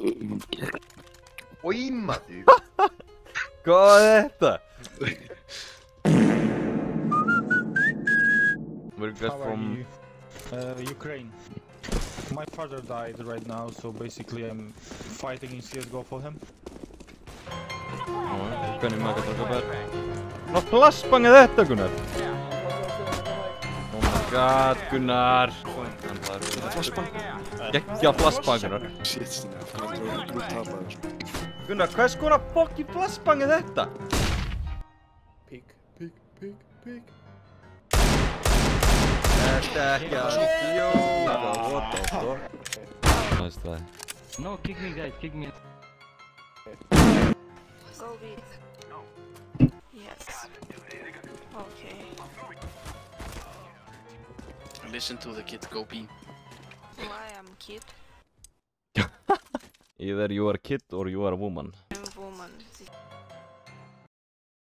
Oj Matti! Hvað er þetta? Where you guys How are from? you? Uh, Ukraine. My father died right now, so basically I'm fighting in CSGO for him. Joo, Hvernig maður getur það bara? No plasspangið þetta Gunnar! Oh my god, Gunnar. Ela faz punk. Ja, ja, plaspangen. Shit, sinä on brutala. Gunnar, kai skora pokki plaspangen detta? Pig, pig, pig, pig. Attack out, yo! What the fuck? Nice try. No, kick me guys, kick me. Go B. No. Listen to the kid, go B. Why I'm kid? Either you are a kid or you are a woman. I'm woman.